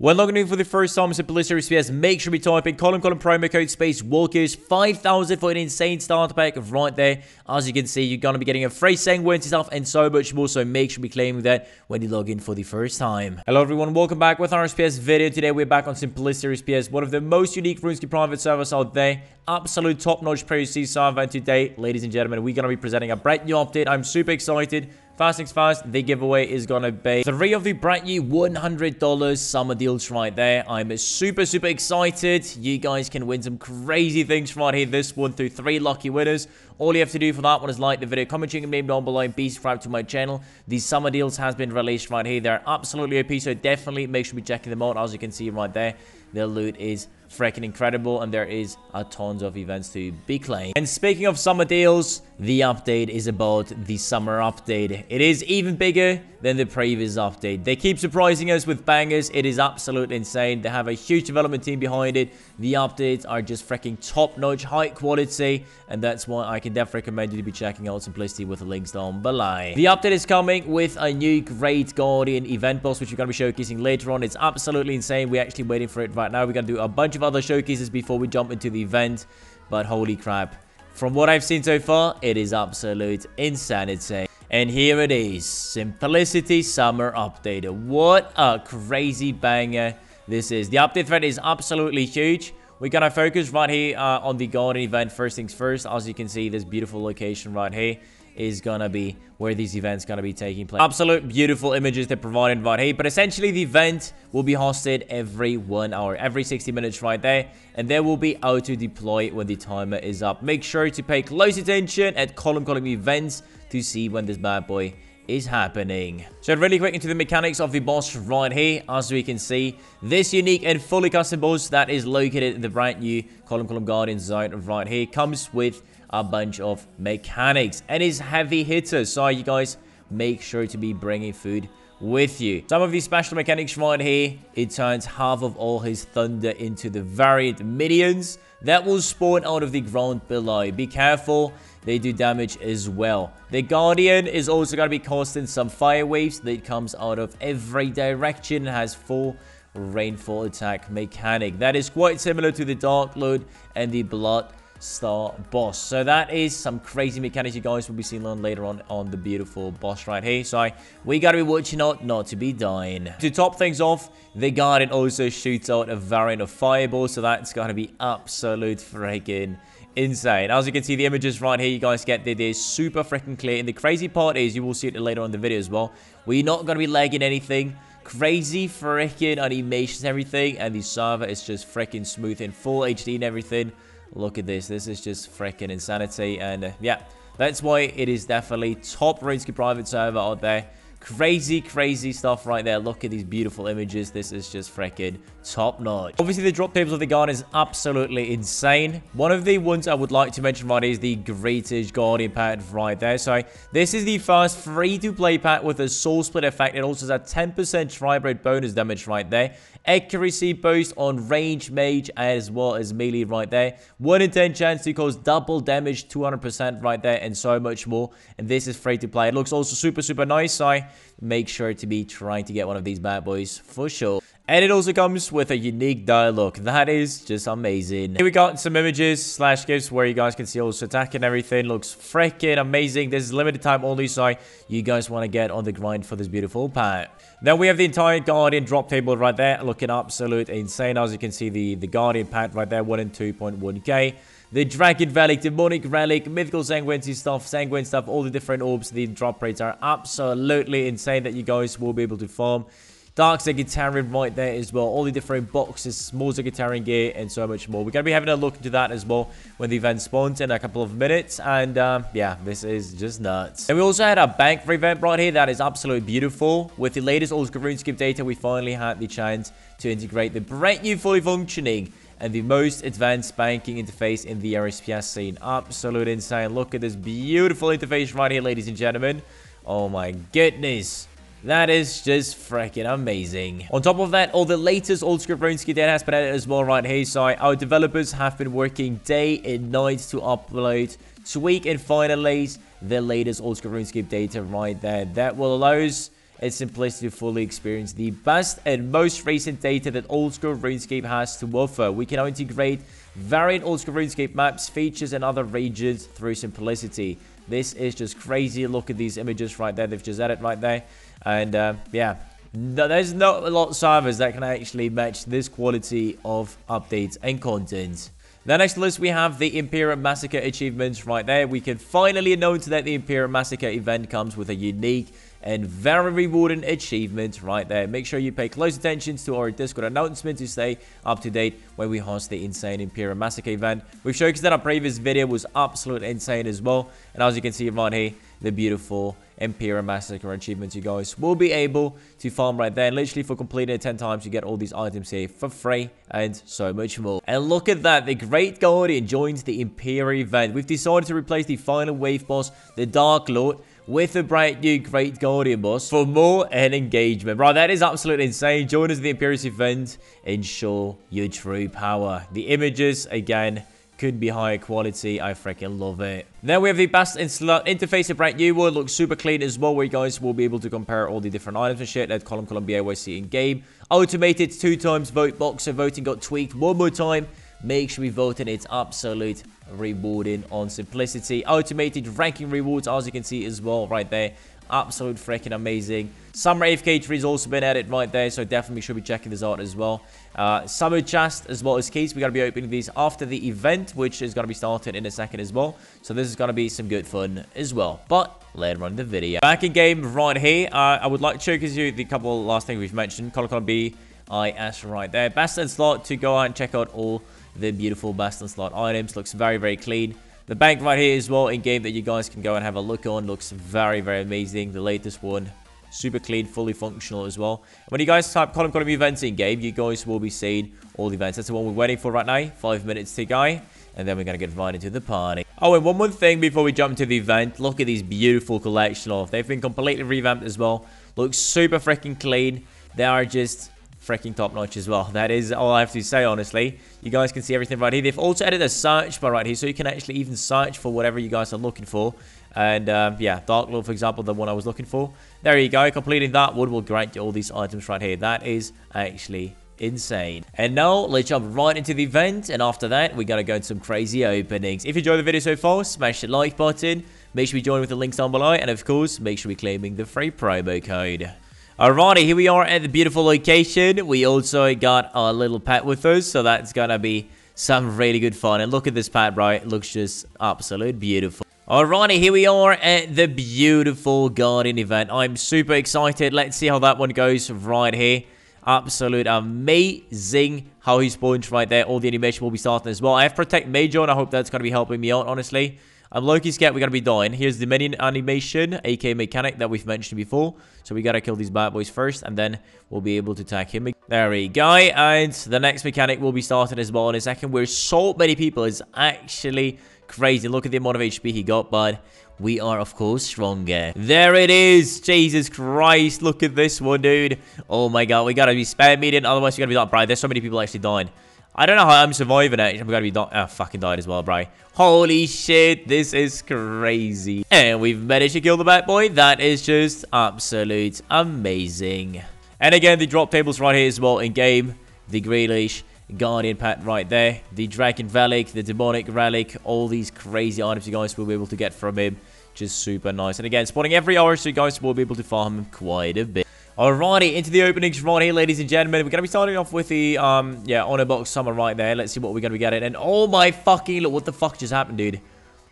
When logging in for the first time in Blizzard SPS, make sure we type in column column promo code space walkchaos 5000 for an insane starter pack right there. As you can see, you're going to be getting a free sanguine stuff and so much more, so make sure we claiming that when you log in for the first time. Hello everyone, welcome back with RSPS video. Today we're back on Simplicity RSPS, one of the most unique RuneScape private servers out there. Absolute top-notch POC server, and today, ladies and gentlemen, we're going to be presenting a brand new update. I'm super excited. Fast fast, the giveaway is gonna be three of the brand new $100 summer deals right there. I'm super, super excited. You guys can win some crazy things right here. This one through three lucky winners. All you have to do for that one is like the video, comment your name down below, and be subscribed to my channel. The summer deals has been released right here. They're absolutely OP, so definitely make sure we checking them out. As you can see right there, the loot is freaking incredible and there is a tons of events to be claimed. And speaking of summer deals, the update is about the summer update. It is even bigger than the previous update. They keep surprising us with bangers. It is absolutely insane. They have a huge development team behind it. The updates are just freaking top-notch, high quality, and that's why I can definitely recommend you to be checking out Simplicity with the links down below. The update is coming with a new Great Guardian event boss, which we're going to be showcasing later on. It's absolutely insane. We're actually waiting for it right now. We're going to do a bunch of other showcases before we jump into the event, but holy crap. From what I've seen so far, it is absolute insanity. And here it is, Simplicity Summer Update. What a crazy banger this is. The update thread is absolutely huge. We're to focus right here uh, on the Guardian event first things first. As you can see, this beautiful location right here is gonna be where these events gonna be taking place. Absolute beautiful images they're providing right here, but essentially the event will be hosted every one hour, every 60 minutes right there, and there will be auto deploy when the timer is up. Make sure to pay close attention at column column events to see when this bad boy is happening. So really quick into the mechanics of the boss right here. As we can see, this unique and fully custom boss that is located in the brand new Column Column Guardian zone right here comes with a bunch of mechanics and is heavy hitters. So you guys make sure to be bringing food with you. Some of these special mechanics right here, it turns half of all his thunder into the variant minions that will spawn out of the ground below. Be careful, they do damage as well. The Guardian is also going to be casting some fire waves that comes out of every direction and has full rainfall attack mechanic. That is quite similar to the Dark Lord and the Blood star boss. So that is some crazy mechanics you guys will be seeing on later on on the beautiful boss right here. So we gotta be watching out not to be dying. To top things off, the Guardian also shoots out a variant of Fireball. So that's gonna be absolute freaking insane. As you can see, the images right here, you guys get it is super freaking clear. And the crazy part is, you will see it later on in the video as well, we're not to be lagging anything. Crazy freaking animations everything. And the server is just freaking smooth in full HD and everything. Look at this. This is just freaking insanity. And uh, yeah, that's why it is definitely top RuneScape private server out there. Crazy, crazy stuff right there. Look at these beautiful images. This is just freaking top notch. Obviously, the drop tables of the Guardian is absolutely insane. One of the ones I would like to mention right is the Greatest Guardian pack right there. So this is the first free-to-play pack with a soul split effect. It also has a 10% tri-blade bonus damage right there. Accuracy boost on range mage as well as melee right there. 1 in 10 chance to cause double damage, 200% right there, and so much more. And this is free to play. It looks also super, super nice. So make sure to be trying to get one of these bad boys for sure. And it also comes with a unique dialogue. That is just amazing. Here we got some images slash gifts where you guys can see also attack and everything. Looks freaking amazing. This is limited time only, so you guys want to get on the grind for this beautiful pack. Then we have the entire Guardian drop table right there. Looking absolute insane. As you can see, the, the Guardian pack right there, 1 and 2.1k the Dragon Relic, Demonic Relic, Mythical Sanguine stuff, Sanguine stuff, all the different orbs, the drop rates are absolutely insane that you guys will be able to farm. Dark Sagittarian right there as well. All the different boxes, small Sagittarian gear, and so much more. We're going to be having a look into that as well when the event spawns in a couple of minutes. And um, yeah, this is just nuts. And we also had a bank event right here that is absolutely beautiful. With the latest old RuneScape data, we finally had the chance to integrate the brand new fully functioning and the most advanced banking interface in the RSPS scene. Absolute insane. Look at this beautiful interface right here, ladies and gentlemen. Oh my goodness. That is just freaking amazing. On top of that, all the latest old school RuneScape data has been added as well right here. So our developers have been working day and night to upload, tweak, and finalize the latest old school RuneScape data right there. That will allow us and simplicity to fully experience the best and most recent data that old school RuneScape has to offer. We can now integrate variant old school RuneScape maps, features, and other regions through simplicity. This is just crazy. Look at these images right there. They've just added right there. And uh, yeah, no, there's not a lot of servers that can actually match this quality of updates and content. The next list, we have the Imperial Massacre achievements right there. We can finally announce that the Imperial Massacre event comes with a unique and very rewarding achievement right there. Make sure you pay close attention to our Discord announcement to stay up to date when we host the Insane Imperial Massacre event. We've showcased that our previous video was absolutely insane as well. And as you can see right here, the beautiful Imperial Massacre achievements you guys will be able to farm right there. And literally for completing it 10 times, you get all these items here for free and so much more. And look at that, the Great Guardian joins the Imperial event. We've decided to replace the final wave boss, the Dark Lord, with a brand new Great Guardian boss for more and engagement. Right, that is absolutely insane. Join us at the Imperial event Ensure your true power. The images, again, could be higher quality. I freaking love it. Then we have the best interface, a brand new one. Looks super clean as well, where you guys will be able to compare all the different items and shit that column column BAYC in game. Automated two times vote box, so voting got tweaked one more time. Make sure we vote and it's absolute rewarding on simplicity. Automated ranking rewards, as you can see as well right there. Absolute freaking amazing. Summer AFK tree has also been added right there, so definitely should be checking this out as well. Uh, summer chest as well as keys. We're going to be opening these after the event, which is going to be started in a second as well. So this is going to be some good fun as well. But later on in the video. Back in game right here, uh, I would like to showcase you the couple last things we've mentioned. Color Column B, IS right there. best in slot to go out and check out all the beautiful best in slot items. Looks very, very clean. The bank right here as well in game that you guys can go and have a look on looks very, very amazing. The latest one, super clean, fully functional as well. When you guys type column column events in game, you guys will be seeing all the events. That's the one we're waiting for right now. Five minutes to go. And then we're going to get invited to the party. Oh, and one more thing before we jump to the event. Look at these beautiful collection of. They've been completely revamped as well. Looks super freaking clean. They are just freaking top notch as well. That is all I have to say, honestly. You guys can see everything right here. They've also added a search bar right here, so you can actually even search for whatever you guys are looking for. And um, yeah, Dark Lord, for example, the one I was looking for. There you go. Completing that would will grant you all these items right here. That is actually insane. And now, let's jump right into the event. And after that, we're to go into some crazy openings. If you enjoyed the video so far, smash the like button. Make sure you join with the links down below. And of course, make sure we're claiming the free promo code. Alrighty, here we are at the beautiful location. We also got our little pet with us, so that's gonna be some really good fun. And look at this pet, bro. It looks just absolute beautiful. Alrighty, here we are at the beautiful Guardian event. I'm super excited. Let's see how that one goes right here. Absolute amazing how he spawns right there. All the animation will be starting as well. I have Protect Major, and I hope that's going to be helping me out, honestly. I'm Loki scared we're going to be dying. Here's the minion animation, aka mechanic that we've mentioned before. So we got to kill these bad boys first, and then we'll be able to attack him. There we go. And the next mechanic will be started as well in a second, where so many people is actually crazy. Look at the amount of HP he got, but we are, of course, stronger. There it is. Jesus Christ. Look at this one, dude. Oh, my God. We got to be spam meeting. Otherwise, we're going to be like, bro, there's so many people actually dying. I don't know how I'm surviving it. I'm gonna be oh, fucking died as well, bro. Holy shit, this is crazy. And we've managed to kill the bad boy. That is just absolute amazing. And again, the drop tables right here as well in game. The Grealish Guardian pet right there. The Dragon Relic, the Demonic Relic. All these crazy items you guys will be able to get from him. Just super nice. And again, spawning every hour so you guys will be able to farm him quite a bit. Alrighty, into the openings right here, ladies and gentlemen. We're going to be starting off with the, um, yeah, honor box summer right there. Let's see what we're going to be getting. And oh my fucking, look, what the fuck just happened, dude?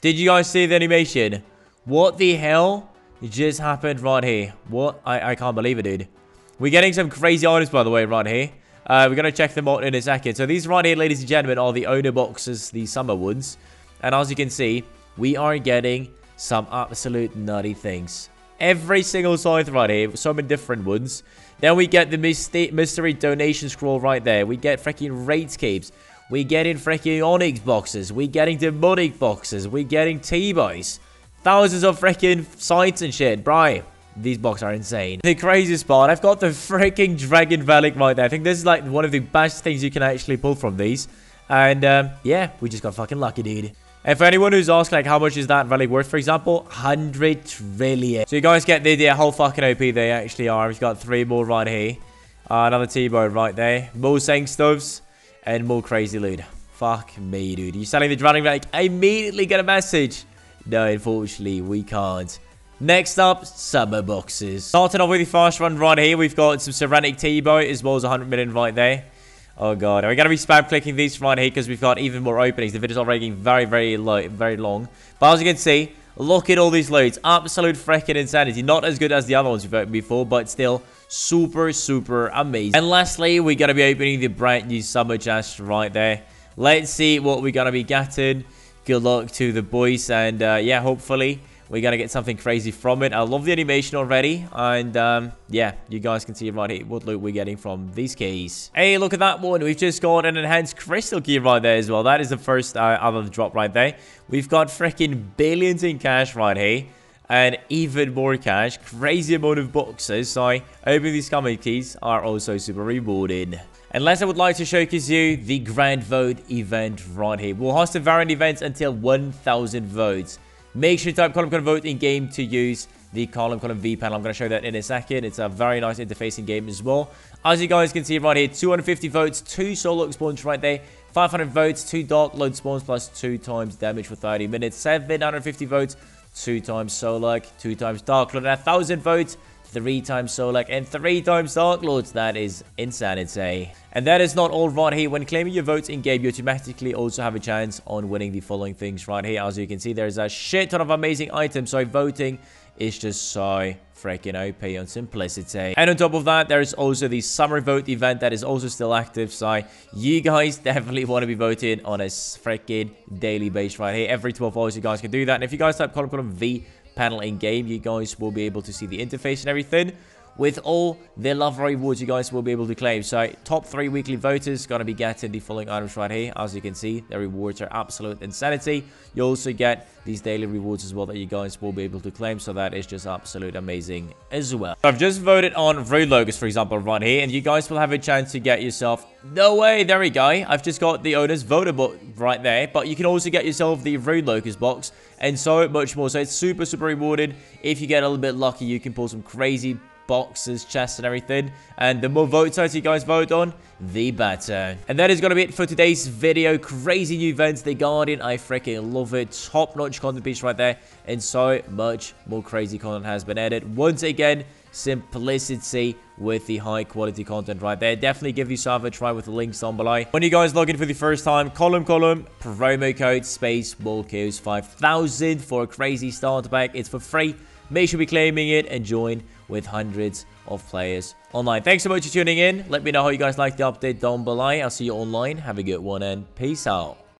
Did you guys see the animation? What the hell just happened right here? What? I, I can't believe it, dude. We're getting some crazy items, by the way, right here. Uh, we're going to check them out in a second. So these right here, ladies and gentlemen, are the owner boxes, the summer ones. And as you can see, we are getting some absolute nutty things every single scythe right here. So many different ones. Then we get the mystery donation scroll right there. We get freaking rate capes. We getting freaking onyx boxes. We getting demonic boxes. We getting T-boys. Thousands of freaking sites and shit. Bri. These boxes are insane. The craziest part, I've got the freaking Dragon Relic right there. I think this is like one of the best things you can actually pull from these. And um, yeah, we just got fucking lucky, dude. And for anyone who's asked, like, how much is that really worth, for example, 100 trillion. So you guys get the idea how fucking OP they actually are. We've got three more right here. Uh, another T-Bone right there. More Sang Stuffs and more crazy loot. Fuck me, dude. You're selling the Drowning Like, I immediately get a message. No, unfortunately, we can't. Next up, summer boxes. Starting off with the first one right here, we've got some Serenic T-Boat as well as 100 million right there. Oh god, we're gonna be spam clicking these right here because we've got even more openings. The video's already getting very, very low, very long. But as you can see, look at all these loads. Absolute freaking insanity. Not as good as the other ones we've opened before, but still super, super amazing. And lastly, we're gonna be opening the brand new summer chest right there. Let's see what we're gonna be getting. Good luck to the boys, and uh, yeah, hopefully we're to get something crazy from it. I love the animation already. And um, yeah, you guys can see right here what loot we're getting from these keys. Hey, look at that one. We've just got an enhanced crystal key right there as well. That is the first uh, the drop right there. We've got freaking billions in cash right here and even more cash. Crazy amount of boxes. So opening these common keys are also super rewarding. And last I would like to showcase you the Grand Vote event right here. We'll host a variant events until 1,000 votes. Make sure you type column column vote in game to use the column column V panel. I'm going to show that in a second. It's a very nice interface in game as well. As you guys can see right here, 250 votes, 2 Solak spawns right there. 500 votes, 2 Dark Lord spawns plus 2 times damage for 30 minutes. 750 votes, 2 times Solak, 2 times Dark Lord, and 1000 votes, 3 times Solak, and 3 times Dark Lords. That is insanity. And that is not all right here. When claiming your votes in-game, you automatically also have a chance on winning the following things right here. As you can see, there's a shit ton of amazing items. So voting is just so freaking OP on simplicity. And on top of that, there is also the summer vote event that is also still active. So you guys definitely want to be voting on a freaking daily base right here. Every 12 hours, you guys can do that. And if you guys type column column V panel in game, you guys will be able to see the interface and everything with all the love rewards you guys will be able to claim. So top three weekly voters going to be getting the following items right here. As you can see, the rewards are absolute insanity. You also get these daily rewards as well that you guys will be able to claim. So that is just absolute amazing as well. I've just voted on RuneLocus, for example, right here. And you guys will have a chance to get yourself... No way, there we go. I've just got the owner's voter book right there. But you can also get yourself the RuneLocus box and so much more. So it's super, super rewarded. If you get a little bit lucky, you can pull some crazy boxes, chests, and everything. And the more votes you guys vote on, the better. And that is going to be it for today's video. Crazy new events, The Guardian. I freaking love it. Top-notch content piece right there. And so much more crazy content has been added. Once again, simplicity with the high quality content right there. Definitely give yourself a try with the links down below. When you guys log in for the first time, column column, promo code space kills 5000 for a crazy starter pack. It's for free. Make sure be claiming it and join with hundreds of players online. Thanks so much for tuning in. Let me know how you guys like the update down below. I'll see you online. Have a good one and peace out.